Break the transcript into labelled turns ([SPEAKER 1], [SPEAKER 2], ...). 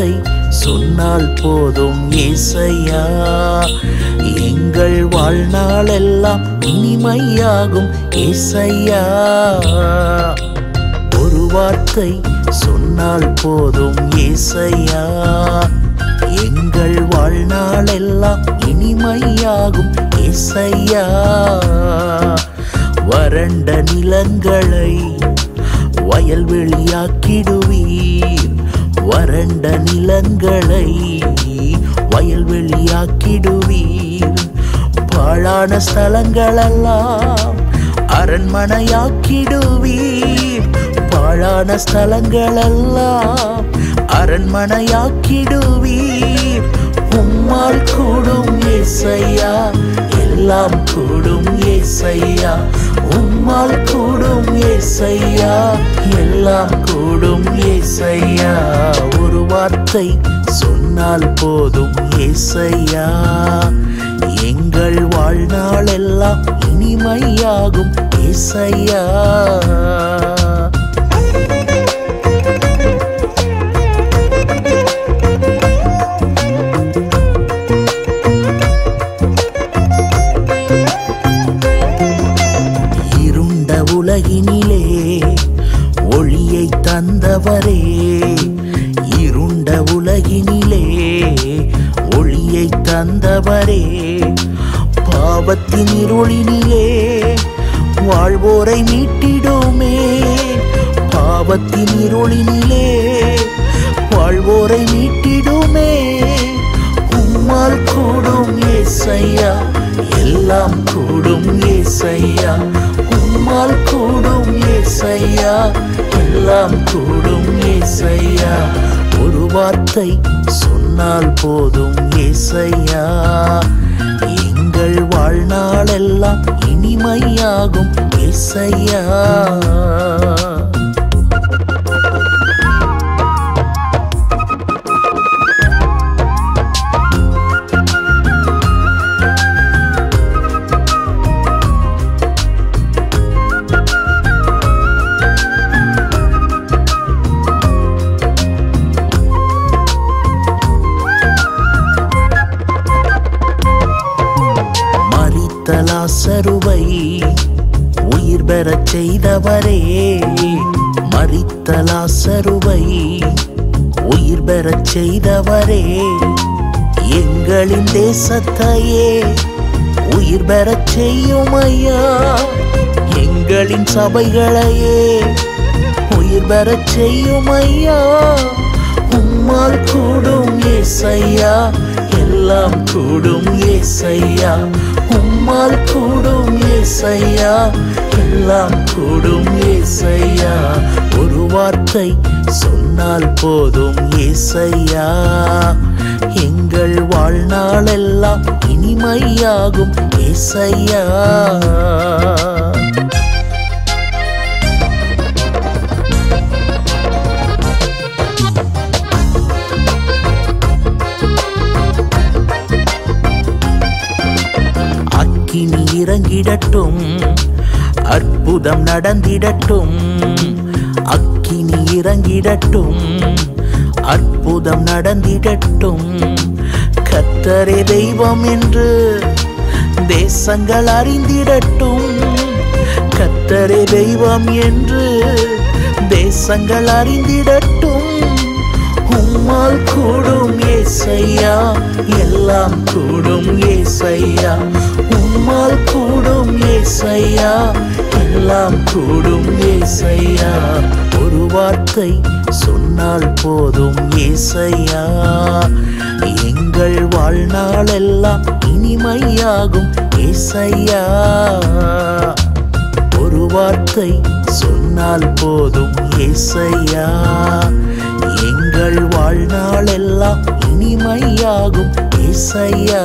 [SPEAKER 1] வார்த்தை சொன்னால் போதும் இசையா எங்கள் வாழ்நாளெல்லாம் இனிமையாகும் இசையா ஒரு வார்த்தை சொன்னால் போதும் இசையா எங்கள் வாழ்நாளெல்லாம் இனிமையாகும் இசையா வறண்ட நிலங்களை வயல்வெளியாக்கிடுவீர். வறண்ட நிலங்களை வயல்வெளியாக்கிடுவீர் பாழான ஸ்தலங்களெல்லாம் அரண்மனையாக்கிடுவீர். பாழான ஸ்தலங்களெல்லாம் அரண்மனையாக்கிடுவீர். உம்மால் கூடும் ஏசையா எல்லாம் கூடும் ஏசையா. உம்மால் கூடும் ஏசையா எல்லாம் கூடும் ஏசையா. ஒரு வார்த்தை சொன்னால் போதும் ஏசையா. எங்கள் வாழ்நாளெல்லாம் இனிமையாகும் ஏசையா. தந்தவரே இருண்ட உலகினிலே ஒளியை தந்தவரே பாவத்தின் இருளினிலே வாழ்வோரை மீட்டிடுமே. பாவத்தின் இருளினிலே வாழ்வோரை மீட்டிடுமே. உம்மால் கூடும் ஏசையா எல்லாம் கூடும் ஏசையா. உம்மால் கூடும் ஏசையா எல்லாம் கூடும் ஏசையா. ஒரு வார்த்தை சொன்னால் போதும் ஏசையா. எங்கள் வாழ்நாளெல்லாம் இனிமையாகும் ஏசையா. லாசருவை உயிர் பெறச் செய்தவரே. மரித்த லாசருவை உயிர் பெறச் செய்தவரே. எங்களின் தேசத்தையே உயிர் பெறச் செய்யும் ஐயா. எங்களின் சபைகளையே உயிர் பெறச் செய்யும் ஐயா. உம்மால் கூடும் ஏசையா எல்லாம் கூடும் ஏசையா. நம்மால் கூடும் ஏசையா எல்லாம் கூடும் ஏசையா. ஒரு வார்த்தை சொன்னால் போதும் ஏசையா. எங்கள் வாழ்நாளெல்லாம் இனிமையாகும் ஏசையா. இறங்கிடட்டும். அற்புதம் நடந்திடட்டும். அக்கினி இறங்கிடட்டும். அற்புதம் நடந்திடட்டும். கத்தரே தெய்வம் என்று தேசங்கள் அறிந்திடட்டும். கத்தரே தெய்வம் என்று தேசங்கள் அறிந்திடட்டும். உம்மால் கூடும் ஏசையா எல்லாம் கூடும். ஏசையா. உம்மால் கூடும் ஏசையா. எல்லாம் கூடும் ஏசையா. ஒரு வார்த்தை சொன்னால் போதும் ஏசையா. எங்கள் வாழ்நாளெல்லாம் இனிமையாகும் ஏசையா. ஒரு வார்த்தை சொன்னால் போதும் ஏசையா. எங்கள் வாழ்நாளெல்லாம் இனிமையாகும் ஏசையா